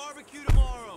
barbecue tomorrow.